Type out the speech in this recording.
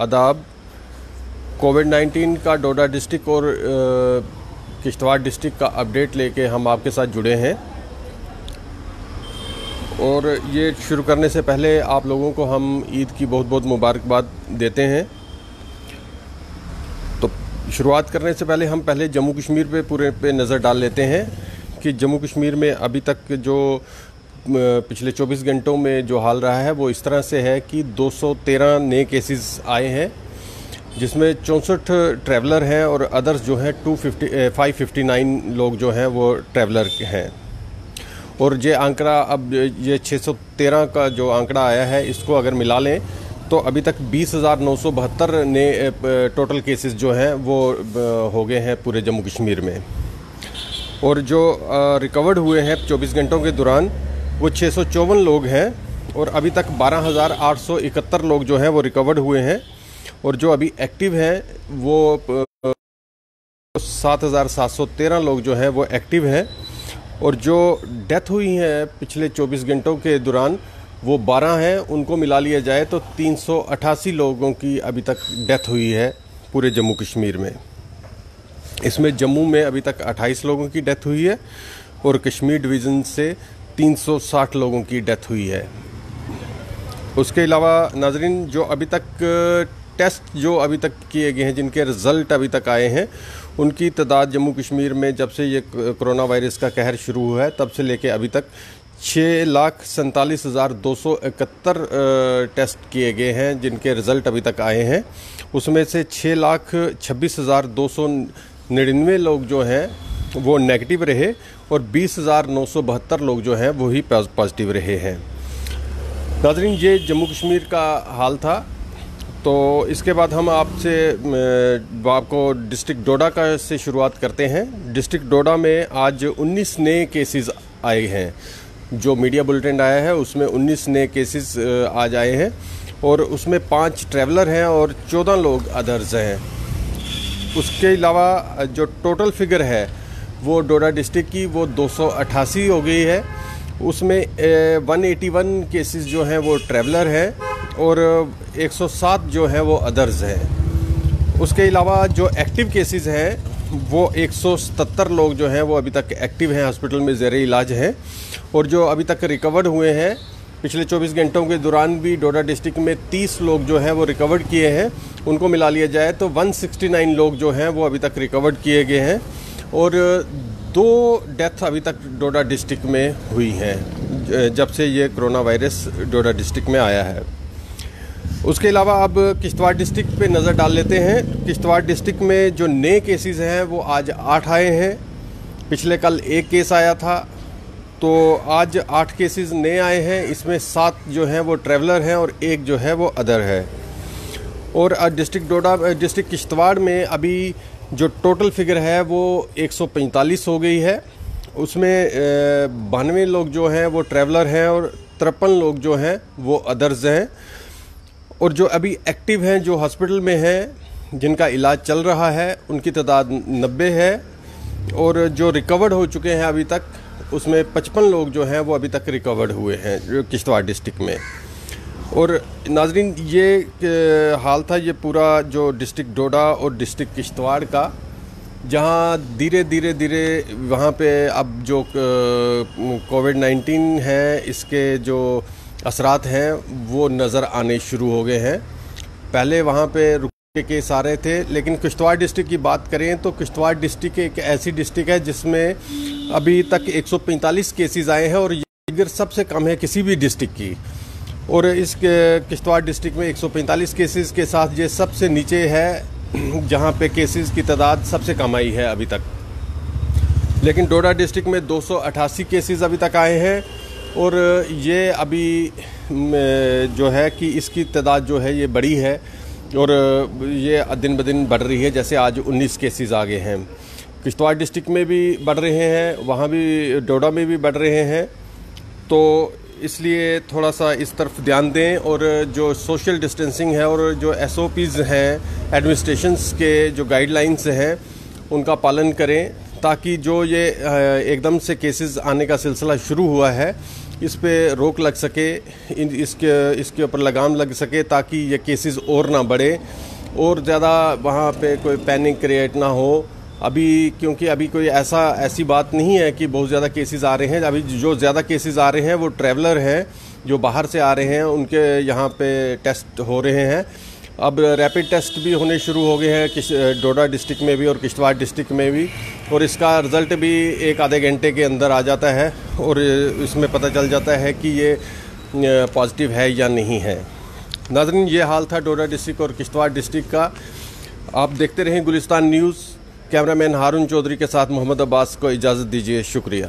आदाब कोविड 19 का डोडा डिस्ट्रिक्ट और किश्तवाड़ डिस्ट्रिक्ट का अपडेट लेके हम आपके साथ जुड़े हैं। और ये शुरू करने से पहले आप लोगों को हम ईद की बहुत बहुत मुबारकबाद देते हैं। तो शुरुआत करने से पहले हम पहले जम्मू कश्मीर पे पूरे पे नज़र डाल लेते हैं कि जम्मू कश्मीर में अभी तक जो पिछले 24 घंटों में जो हाल रहा है, वो इस तरह से है कि 213 नए केसेस आए हैं, जिसमें चौंसठ ट्रैवलर हैं और अदर्स जो हैं two fifty five fifty nine लोग जो हैं, वो ट्रैवलर हैं। और ये आंकड़ा अब, ये 613 का जो आंकड़ा आया है, इसको अगर मिला लें तो अभी तक बीस हज़ार नौ सौ बहत्तर नए टोटल केसेस जो हैं, वो हो गए हैं पूरे जम्मू कश्मीर में। और जो रिकवर्ड हुए हैं 24 घंटों के दौरान वो छः लोग हैं और अभी तक बारह हज़ार आठ सौ इकहत्तर लोग जो हैं वो रिकवर्ड हुए हैं और जो अभी एक्टिव हैं, वो सात हज़ार सात सौ तेरह लोग जो हैं वो एक्टिव हैं और जो डेथ हुई है पिछले 24 घंटों के दौरान, वो 12 हैं। उनको मिला लिया जाए तो तीन सौ अट्ठासी लोगों की अभी तक डेथ हुई है पूरे जम्मू कश्मीर में। इसमें जम्मू में अभी तक 28 लोगों की डेथ हुई है और कश्मीर डिवीज़न से 360 लोगों की डेथ हुई है। उसके अलावा नाजरीन, जो अभी तक टेस्ट जो अभी तक किए गए हैं, जिनके रिज़ल्ट अभी तक आए हैं, उनकी तादाद जम्मू कश्मीर में जब से ये कोरोना वायरस का कहर शुरू हुआ है, तब से लेके अभी तक छः लाख सैंतालीस हज़ार दो सौ इकहत्तर टेस्ट किए गए हैं, जिनके रिज़ल्ट अभी तक आए हैं। उसमें से छः लाख छब्बीस हज़ार दो सौ निन्यानवे लोग जो हैं वो नेगेटिव रहे और बीस लोग जो हैं वही पॉजिटिव रहे हैं। नाजरीन, ये जम्मू कश्मीर का हाल था। तो इसके बाद हम आपसे आपको डिस्ट्रिक्ट डोडा का से शुरुआत करते हैं। डिस्ट्रिक्ट डोडा में आज 19 नए केसेस आए हैं। जो मीडिया बुलेटिन आया है, उसमें 19 नए केसेस आज आए हैं और उसमें पाँच ट्रैवलर हैं और 14 लोग अदर्स हैं। उसके अलावा जो टोटल फिगर है वो डोडा डिस्ट्रिक्ट की वो दो सौ अट्ठासी हो गई है। उसमें 181 केसेस जो हैं वो ट्रैवलर हैं और 107 जो हैं वो अदर्स हैं। उसके अलावा जो एक्टिव केसेस हैं, वो एक लोग जो हैं वो अभी तक एक्टिव हैं हॉस्पिटल में ज़ेर इलाज हैं। और जो अभी तक रिकवर्ड हुए हैं, पिछले 24 घंटों के दौरान भी डोडा डिस्ट्रिक्ट में 30 लोग जो हैं वो रिकवर्ड किए हैं। उनको मिला लिया जाए तो 169 लोग जो हैं वो अभी तक रिकवर्ड किए गए हैं। और दो डेथ अभी तक डोडा डिस्ट्रिक्ट में हुई हैं, जब से ये कोरोना वायरस डोडा डिस्ट्रिक्ट में आया है। उसके अलावा अब किश्तवाड़ डिस्ट्रिक्ट पे नज़र डाल लेते हैं। किश्तवाड़ डिस्ट्रिक्ट में जो नए केसेस हैं, वो आज आठ आए हैं। पिछले कल एक केस आया था तो आज आठ केसेस नए आए हैं। इसमें सात जो हैं, वो ट्रैवलर हैं और एक जो है, वो अदर है। और डिस्ट्रिक्ट डोडा, डिस्ट्रिक्ट किश्तवाड़ में अभी जो टोटल फिगर है वो 145 हो गई है। उसमें बानवे लोग जो हैं वो ट्रैवलर हैं और तिरपन लोग जो हैं वो अदर्स हैं। और जो अभी एक्टिव हैं, जो हॉस्पिटल में हैं, जिनका इलाज चल रहा है, उनकी तादाद नब्बे है। और जो रिकवर्ड हो चुके हैं अभी तक, उसमें पचपन लोग जो हैं वो अभी तक रिकवर्ड हुए हैं किश्तवाड़ डिस्ट्रिक्ट में। और नाजरीन, ये हाल था ये पूरा जो डिस्ट्रिक्ट डोडा और डिस्ट्रिक्ट किश्तवाड़ का, जहाँ धीरे धीरे धीरे वहाँ पे अब जो कोविड नाइन्टीन है, इसके जो असरात हैं, वो नज़र आने शुरू हो गए हैं। पहले वहाँ पे रुके के सारे थे, लेकिन किश्तवाड़ डिस्ट्रिक्ट की बात करें तो किश्तवाड़ डिस्ट्रिक्ट एक ऐसी डिस्ट्रिक्ट है जिसमें अभी तक 145 केसेस आए हैं और ये फिगर सबसे कम है किसी भी डिस्ट्रिक्ट की। और इस किश्तवाड़ डिस्ट्रिक्ट में 145 केसेस के साथ ये सबसे नीचे है, जहाँ पे केसेस की तादाद सबसे कम आई है अभी तक। लेकिन डोडा डिस्ट्रिक्ट में दो केसेस अभी तक आए हैं, और ये अभी जो है कि इसकी तादाद जो है ये बड़ी है, और ये दिन ब दिन बढ़ रही है, जैसे आज 19 केसेस आ गए हैं। किश्तवाड़ डिस्ट्रिक्ट में भी बढ़ रहे हैं, वहाँ भी, डोडा में भी बढ़ रहे हैं तो इसलिए थोड़ा सा इस तरफ़ ध्यान दें और जो सोशल डिस्टेंसिंग है और जो एस हैं एडमिनिस्ट्रेशंस के जो गाइडलाइंस हैं, उनका पालन करें ताकि जो ये एकदम से केसेस आने का सिलसिला शुरू हुआ है, इस पर रोक लग सके इसके इसके ऊपर लगाम लग सके ताकि ये केसेस और ना बढ़े और ज़्यादा वहाँ पे कोई पैनिक क्रिएट ना हो। अभी क्योंकि अभी कोई ऐसा, ऐसी बात नहीं है कि बहुत ज़्यादा केसेस आ रहे हैं। अभी जो ज़्यादा केसेस आ रहे हैं, वो ट्रैवलर हैं, जो बाहर से आ रहे हैं, उनके यहाँ पे टेस्ट हो रहे हैं। अब रैपिड टेस्ट भी होने शुरू हो गए हैं किस, डोडा डिस्ट्रिक्ट में भी और किश्तवाड़ डिस्ट्रिक्ट में भी। और इसका रिज़ल्ट भी एक आधे घंटे के अंदर आ जाता है और इसमें पता चल जाता है कि ये पॉजिटिव है या नहीं है। नाजरीन, ये हाल था डोडा डिस्ट्रिक्ट और किश्तवाड़ डिस्ट्रिक्ट का। आप देखते रहें गुलिस्तान न्यूज़। कैमरामैन हारून चौधरी के साथ मोहम्मद अब्बास को इजाज़त दीजिए शुक्रिया।